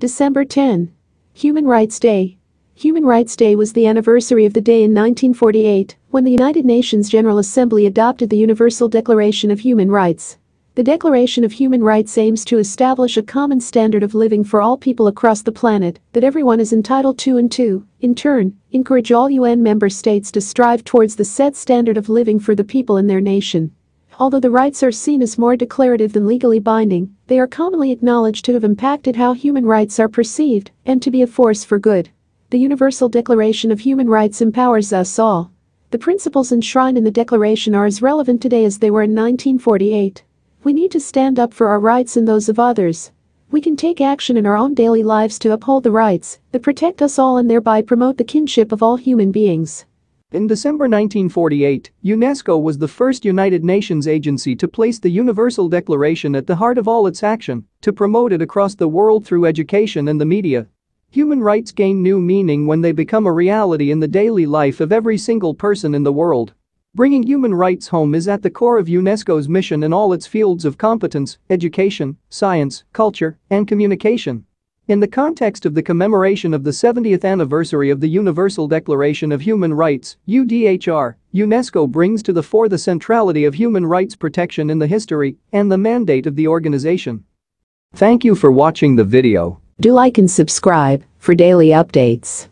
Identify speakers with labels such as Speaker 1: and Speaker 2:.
Speaker 1: December 10. Human Rights Day. Human Rights Day was the anniversary of the day in 1948 when the United Nations General Assembly adopted the Universal Declaration of Human Rights. The Declaration of Human Rights aims to establish a common standard of living for all people across the planet that everyone is entitled to and to, in turn, encourage all UN member states to strive towards the set standard of living for the people in their nation. Although the rights are seen as more declarative than legally binding, they are commonly acknowledged to have impacted how human rights are perceived and to be a force for good. The Universal Declaration of Human Rights empowers us all. The principles enshrined in the Declaration are as relevant today as they were in 1948. We need to stand up for our rights and those of others. We can take action in our own daily lives to uphold the rights that protect us all and thereby promote the kinship of all human beings.
Speaker 2: In December 1948, UNESCO was the first United Nations agency to place the Universal Declaration at the heart of all its action, to promote it across the world through education and the media. Human rights gain new meaning when they become a reality in the daily life of every single person in the world. Bringing human rights home is at the core of UNESCO's mission in all its fields of competence, education, science, culture, and communication. In the context of the commemoration of the 70th anniversary of the Universal Declaration of Human Rights, UDHR, UNESCO brings to the fore the centrality of human rights protection in the history and the mandate of the organization. Thank you for watching the video.
Speaker 1: Do like and subscribe for daily updates.